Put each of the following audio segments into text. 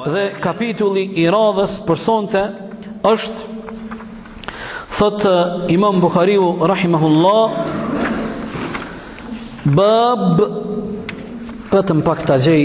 Dhe kapitulli i radhës për sonte është thot Imam Buhariu rahimahullah bab vetëm pak ta gjej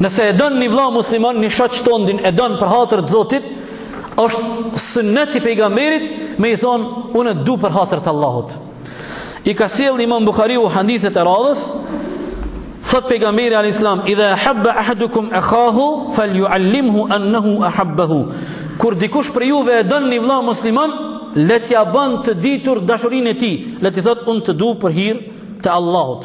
Nëse e don një vëlla musliman, një shoq tondin e don për hatër të Zotit, është sunnet i pejgamberit me i thon unë të du për hatër të Allahut. I ka sjell Imam Buhariu hadithet e radhës, thot pejgamberi alayhis salam, "Idha ahabba ahadukum akahu falyuallimhu annahu ahabbahu." Kur dikush prej juve e don një vëlla musliman, le t'ja ban të ditur dashurinë e tij, le t'i thot unë të du për hir të Allahut.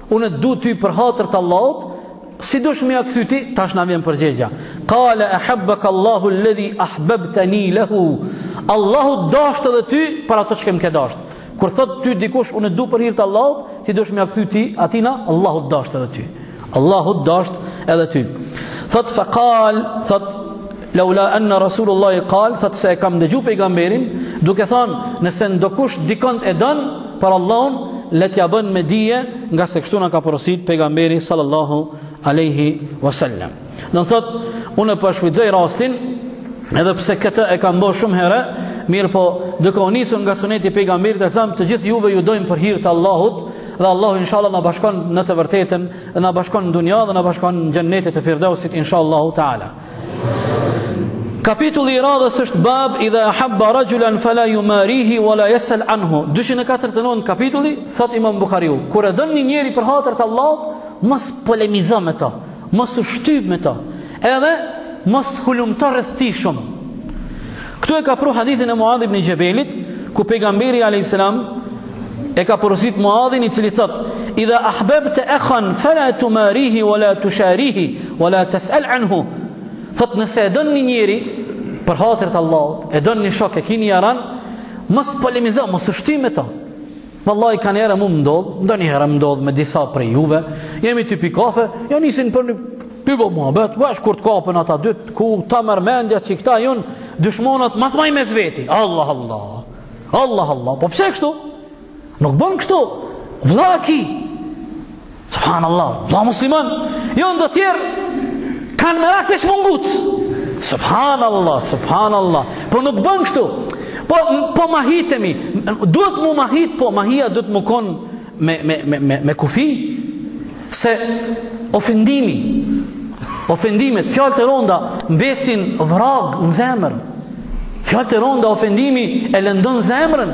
Unë të du ty për hatër të Allahut, si dush me ja kthy ti, tash na vjen përgjegja. Kale ehabbek Allahu ledhi ahbebteni lehu. Allahu t'dashtë edhe ty për ato çka m'ke dashtë. Kur t'thot ty dikush, unë të du për hirë të Allahut, ti dush me ja kthy ti, atina, Allahu t'dashtë edhe ty. Allahu t'dashtë edhe ty. Thot fekal, thot Laula anna Rasulullah qal thot se e kam dëgju pejgamberin duke thon nëse ndokush dikond e don për Allahun le t'ja bën me dije ngase kështu na ka porosit pejgamberi sallallahu alaihi wasallam. Do thot unë po shfrytëzoj rastin edhe pse këtë e kam bërë shumë herë, mirëpo duke u nisur nga suneti i pejgamberit alayhis salam të gjithë juve ju dojmë për hir të Allahut dhe Allahu inshallah na bashkon në të vërtetën, na bashkon në dunja dhe na bashkon në xhennetin e Firdausit inshallah taala. Kapitulli i radhës është bab idha ahabba rajulan fala yumarihi wala yasal anhu. 249 kapitulli thot Imam Buhariu, kur e don një njeri për hatër të Allahut, mos polemizo me to, mos u shty me to, edhe mos hulumto rreth tij shumë. Këtu e ka pru hadithin e Muadh ibn Jabelit, ku pejgamberi alayhis salam e ka porosit Muadhin i cili thot: "Idha ahbabta akhan fala tumarihi wala tusharihi wala tas'al anhu." Thot nëse e don një njeri për hatër të Allahut, e don një shok e ki një jaran, mos polemizo, mos u shty me to. Vallahi kaniherë më ndodh, ndonjëherë më ndodh me disa prej juve, jemi tu pi kafe, ja nisin për një tu bo muhabet, veç kur të kapen ata dytë, ku ta merr mendja që këta jonë dyshmonat ma t'mdhaj mes veti. Allah Allah. Allah Allah. Po pse kështu? Nuk bon kështu. Vlla e ki. Subhanallah, vlla musliman, jonë do tjerë, kanë merak veç mu ngut. Subhanallah, subhanallah, po nuk bon kështu, po, po mahitemi, duhet mu mahit, po mahia duhet me konë me, me, me, me, me kufi, se ofendimi, ofendimet, fjalët e ronda, mbesin vragë në zemër, fjalët e ronda, ofendimi, e lëndon zemrën,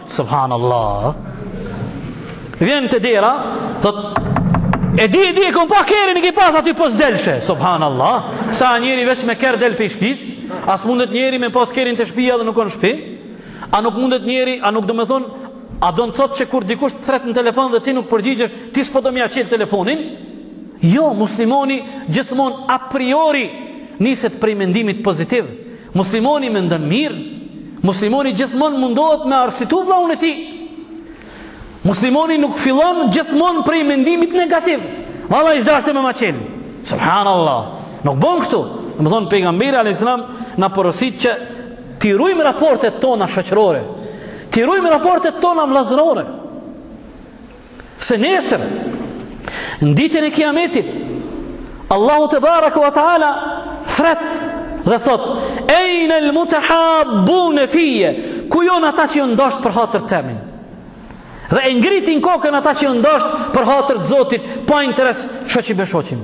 Subhanallah. Vjen te dera, thot E di, e di, e kom pa kerrin, e ki pas aty po s'delshe, subhanallah, sa njeri veç me kerr del prej shpisë, a s'mundet njeri me pas kerrin te shpia dhe nuk o n'shpi, a nuk mundet njeri, a nuk do me thonë, A don' thotë që kur dikush të thret në telefon dhe ti nuk përgjigjesh, ti s'po do me ia çelë telefonin? Jo, muslimoni gjithmonë a priori niset prej mendimit pozitiv. Muslimoni mendon mirë, muslimoni gjithmonë mundohet me arsytu vllaun e tij. Muslimoni nuk fillon gjithmonë prej mendimit negativ. Vallahi s'dashtë me ma çelë. Subhanallah. Nuk bon kështu. Domethonë pejgamberi alayhis salam na porosit që t'i rujmë raportet tona shoqërore. T'i rujmë raportet tona vëllazërore. Se nesër, në ditën e kiametit, Allahu tebaraka wa ta'ala thret dhe thot, ejnë el mutahabbune fije, ku jonë ata që jonë dasht për hatër temin. Dhe e ngritin kokën ata që jonë dasht për hatër të Zotit, pa interes shoqi me shoqin.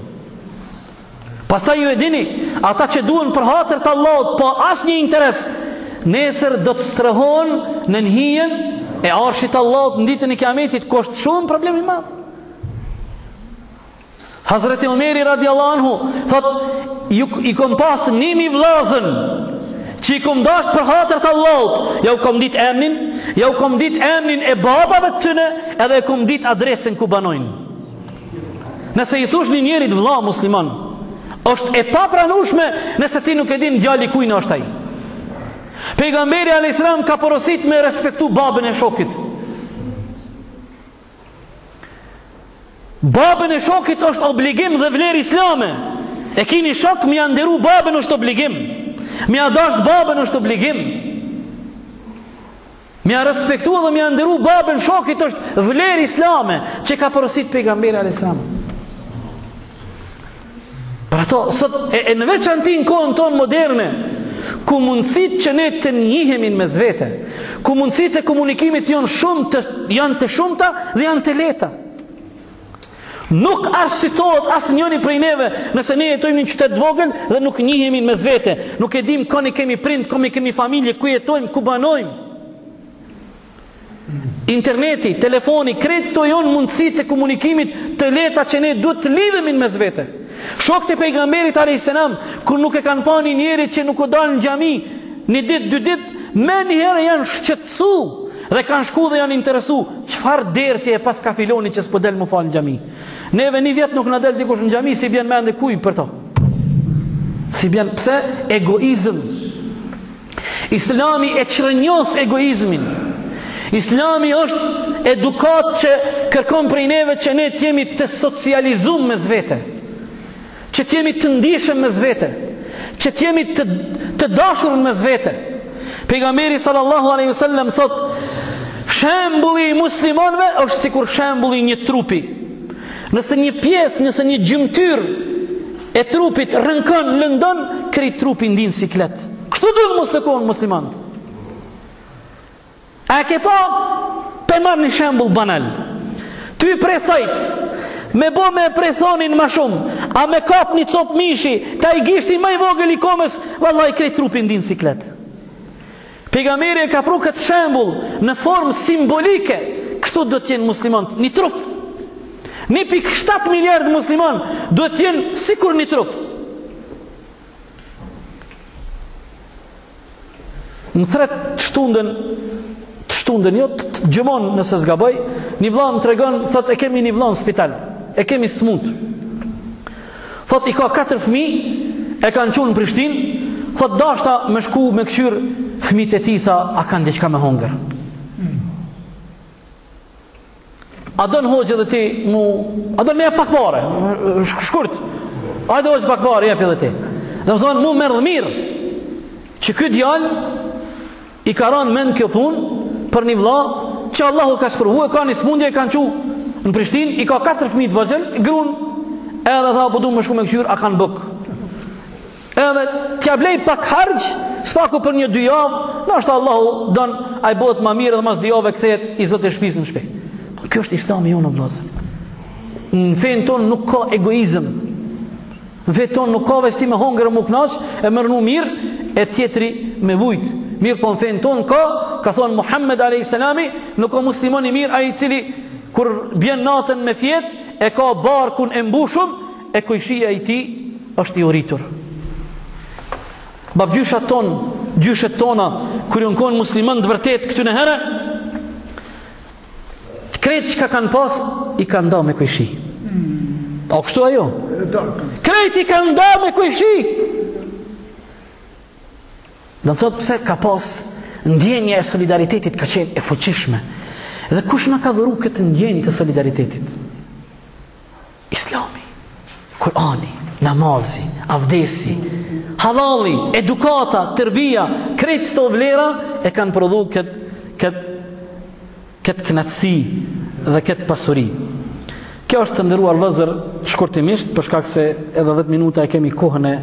Pastaj ju e dini, ata që duhen për hatër të Allahut pa asnjë interes, nesër do të strehohen në hijen e arshit të Allahut në ditën e Kiametit, ku është shumë problem i madh. Hazreti Omeri radiallahu anhu thot, i kom pas ni mi vllazën që i kom dasht për hatër të Allahut, ja u kom dit emnin, ja u kom dit emnin e babave të tyne, edhe e kom dit adresën ku banojnë. Nëse i thush një njerit vëlla musliman, është e papranueshme nëse ti nuk e din djali i kujna është ai. Pejgamberi alayhis salam ka porosit me respektu babën e shokit. Babën e shokit është obligim dhe vlerë islame. E kini shok me ja nderu babën është obligim. Me ja dashtë babën është obligim. Me ja respektu dhe me ja nderu babën shokit është vlerë islame që ka porosit pejgamberi a.s. Për ato, sot, e, e në veçanti në kohën tonë moderne, ku mundësit që ne të njihemin mes vete, ku mundësit e komunikimit janë shumë të, janë të shumta dhe janë të lehta. Nuk arsyetohet asnjëri prej neve nëse ne jetojmë në një qytet të vogël dhe nuk njihemin mes vete, nuk e dimë konë e kemi prind, konë e kemi familje, ku jetojmë, ku banojmë. Interneti, telefoni, krejt këto janë mundësitë e komunikimit të lehta që ne duhet të lidhemin mes vete. Shokët e pejgamberit alayhis salam kur nuk e kanë pa një njerit që nuk u dalë në xhami, një ditë, dy ditë, menjëherë janë shqetësu Dhe kanë shku dhe janë interesu Çfarë derti e paska filoni që s'po del me u fal në xhami Neve një vjetë nuk na del dikush në xhami Si bjen në mend kujt për to Si bjen pse egoizm Islami e çrrënjos egoizmin Islami është edukatë që kërkon prej neve që ne t'jemi të socializum mes vete Që të jemi të ndishëm mes vete, që të jemi të dashur mes vete. Pejgamberi sallallahu alaihi wasallam thotë: Shembulli i muslimanëve është sikur shembulli i një trupi. Nëse një pjesë, nëse një gjymtyrë e trupit rënkon, lëndon, krejt trupi ndin siklet. Kështu duhet me u konë muslimanët. A e ke pa? Pe marr një shembull banal. Tu i pre thojt, me bo me e pre thonin ma shumë, a me kap një copë mishi, te gishti ma i vogël i komës, vallahi krejt trupi ndin siklet. Pejgamberi e ka pru këtë shembull në formë simbolike, kështu duhet të jenë muslimanët, një trup. 1.7 miliard musliman duhet të jenë sikur një trup. M'thirret të shtunden të shtunden jo t'xhumanë nëse s'gaboj, një vëlla më tregon, thotë e kemi një vëlla në spital. E kemi smutë. Thotë i ka katër fëmijë, e kanë çu në Prishtinë, thotë dashta me shku me këqyr fëmijët e tij tha, a kanë diçka me hangër? A don hoxhë edhe ti mu A don me dhënë pak pare Shkurt A do hoxhë pak pare jepi edhe ti Domethonë mu m'erdh mirë Që ky djalë I ka ra n'mend kjo punë Për një vla Që Allahu e ka sprovu e ka një smundje e kanë çu Në Prishtinë I ka 4 fmi t'vegjël Grun Edhe tha po du me shku me këqyr A kanë bukë Edhe t'ia blej pak harxh, s'paku për një dy javë, ndoshta Allahu don, ai bëhet më mirë dhe mas dy jave kthehet i zoti i shtëpisë në shtëpi. Po kjo është Islami jonë vëllazë. Në fenë tonë nuk ka egoizëm. Në fenë tonë nuk ka veç ti me hongër me u knaq, e me rrnu mirë e tjetri me vujt. Mirëpo në fenë tonë ka, ka thonë Muhammed alayhis salami, nuk o musliman i mirë ai i cili kur bjen natën me fjet e ka barkun e mbushun E kojshia i tij është i uritur. Babgjyshat tonë, gjyshet tona, kur jon konë musliman të vërtetë këtu e herët, krejt çka kanë pas, i kanë da me kojshi. A o kështu a jo? Krejt i kanë da me kojshi. Do të thotë pse ka pas ndjenja e solidaritetit ka qenë e fuqishme. Dhe kush na ka dhuru këtë ndjenjë të solidaritetit? Islami, Kur'ani, namazi, avdesi, halali, edukata, terbija, krejt këto vlera e kanë prodhu këtë kët, kët knaqësi dhe këtë pasuri. Kjo është të nderuar vllezër shkurtimisht, për shkak se edhe 10 minuta e kemi kohën e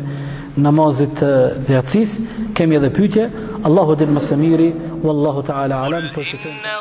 namazit të jacis, kemi edhe pytje, Allahu din më së miri, Wallahu ta'ala alam, përshqyqen...